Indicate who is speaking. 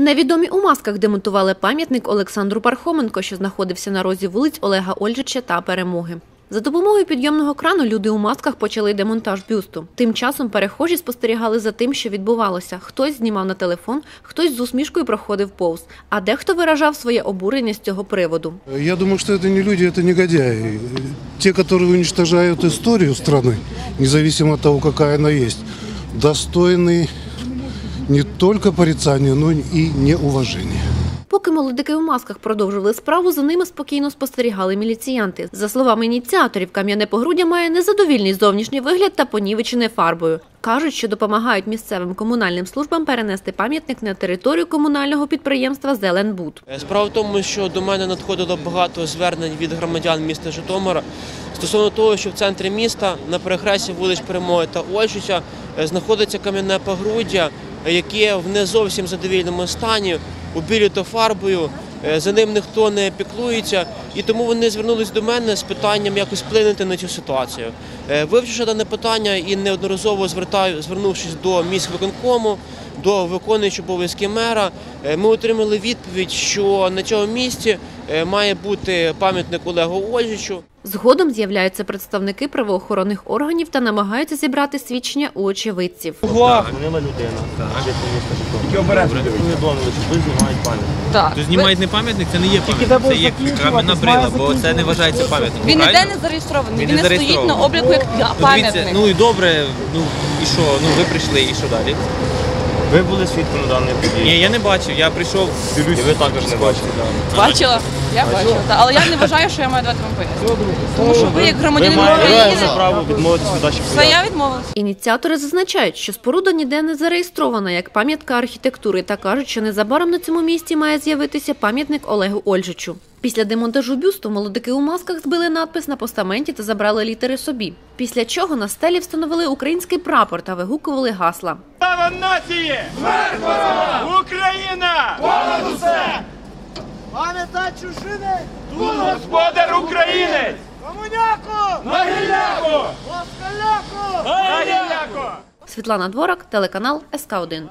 Speaker 1: Невідомі у масках демонтували пам'ятник Олександру Пархоменко, що знаходився на розі вулиць Олега Ольжича та Перемоги. За допомогою підйомного крану люди у масках почали демонтаж бюсту. Тим часом перехожі спостерігали за тим, що відбувалося. Хтось знімав на телефон, хтось з усмішкою проходив повз, а дехто виражав своє обурення з цього приводу.
Speaker 2: Я думаю, что это не люди, это негодяи. Те, которые уничтожают историю страны, независимо от того, какая она есть, достойны не только порицания, но и неуважения.
Speaker 1: Поки молодики у масках продовжували справу, за ними спокійно спостерігали міліціянти. За словами ініціаторів, кам'яне погруддя має незадовільний зовнішній вигляд та понівечене фарбою. Кажуть, що допомагають місцевим комунальним службам перенести пам'ятник на територію комунального підприємства Зеленбуд.
Speaker 3: Е, Справа в тому, що до мене надходило багато звернень від громадян міста Житомира стосовно того, що в центрі міста на перехресті вулиць Перемоги та Ольжича е, знаходиться кам'яне погруддя, яке в не зовсім задовільному стані, убіліто фарбою. е, За ним ніхто не піклується, і тому вони звернулись до мене з питанням якось вплинути на цю ситуацію. Е, Вивчивши дане питання і неодноразово звертаю, звернувшись до міськвиконкому, до виконуючого обов'язки мера, е, ми отримали відповідь, що на цьому місці має бути пам'ятник Олегу Ольжичу.
Speaker 1: Згодом з'являються представники правоохоронних органів та намагаються зібрати свідчення у очевидців.
Speaker 4: Дзвонила людина, міста Житомира. Повідомили, що ви знімають пам'ятник.
Speaker 5: Так.
Speaker 6: То знімають не пам'ятник, це не є пам'ятник, це є кам'яна брила, бо це не вважається пам'ятником.
Speaker 5: Він ніде не зареєстрований,
Speaker 6: Він не
Speaker 5: стоїть на обліку як
Speaker 6: Ну,
Speaker 5: пам'ятник.
Speaker 6: ну і добре, ну і що? Ну ви прийшли, і що далі?
Speaker 4: Ви були свідком даної події.
Speaker 6: Ні, я не бачив, я прийшов.
Speaker 4: І ви також не бачили.
Speaker 5: Бачила? Я бачила. Та, але я не вважаю, що я маю давати вам пояснення. Тому що ви як громадянин
Speaker 4: маєте
Speaker 5: України,
Speaker 4: право відмовитися від дачі
Speaker 5: все, я відмовилась.
Speaker 1: Ініціатори зазначають, що споруда ніде не зареєстрована як пам'ятка архітектури та кажуть, що незабаром на цьому місці має з'явитися пам'ятник Олегу Ольжичу. Після демонтажу бюсту молодики у масках збили надпис на постаменті та забрали літери собі. Після чого на стелі встановили український прапор та вигукували гасла.
Speaker 7: Слава нації! Смерть ворогам! Україна! Понад усе! Пам'ятай чужини! Тут господар українець! Комуняку! Могиляку! Москаляку!
Speaker 1: Світлана Дворак, телеканал СК 1